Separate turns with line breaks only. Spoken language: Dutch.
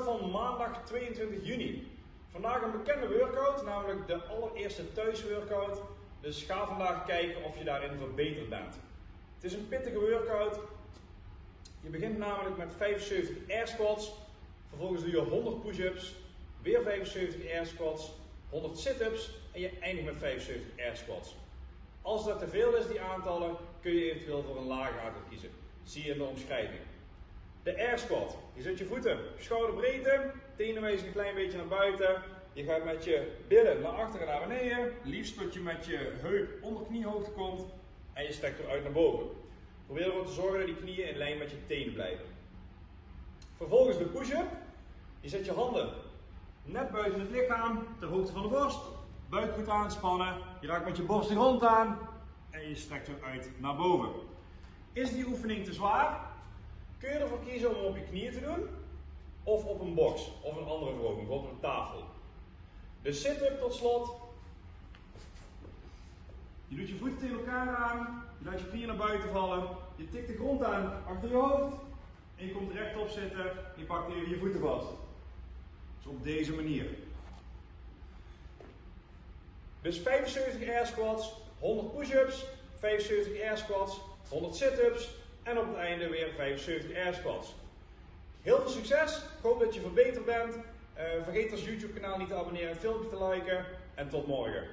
van maandag 22 juni. Vandaag een bekende workout, namelijk de allereerste thuisworkout. Dus ga vandaag kijken of je daarin verbeterd bent. Het is een pittige workout. Je begint namelijk met 75 air squats. Vervolgens doe je 100 push-ups, weer 75 air squats, 100 sit-ups en je eindigt met 75 air squats. Als dat te veel is, die aantallen, kun je eventueel voor een lager aantal kiezen. Zie je in de omschrijving. De air squat. Je zet je voeten schouderbreedte, tenen wijzen een klein beetje naar buiten. Je gaat met je billen naar achteren en naar beneden. Liefst tot je met je heup onder kniehoogte komt. En je strekt eruit naar boven. Probeer ervoor te zorgen dat die knieën in lijn met je tenen blijven. Vervolgens de push-up. Je zet je handen net buiten het lichaam, ter hoogte van de borst. Buik goed aanspannen. Je raakt met je borst de grond aan. En je strekt eruit naar boven. Is die oefening te zwaar? Kun je ervoor kiezen om hem op je knieën te doen. Of op een box. Of een andere verhoging, bijvoorbeeld op een tafel. De sit-up tot slot. Je doet je voeten tegen elkaar aan. Je laat je knieën naar buiten vallen. Je tikt de grond aan achter je hoofd. En je komt rechtop zitten. Je pakt je voeten vast. Dus op deze manier. Dus 75 air squats, 100 push-ups, 75 air squats, 100 sit-ups en op het einde weer 75 airspots. Heel veel succes. Ik hoop dat je verbeterd bent. Eh, vergeet ons YouTube kanaal niet te abonneren, en filmpje te liken. En tot morgen.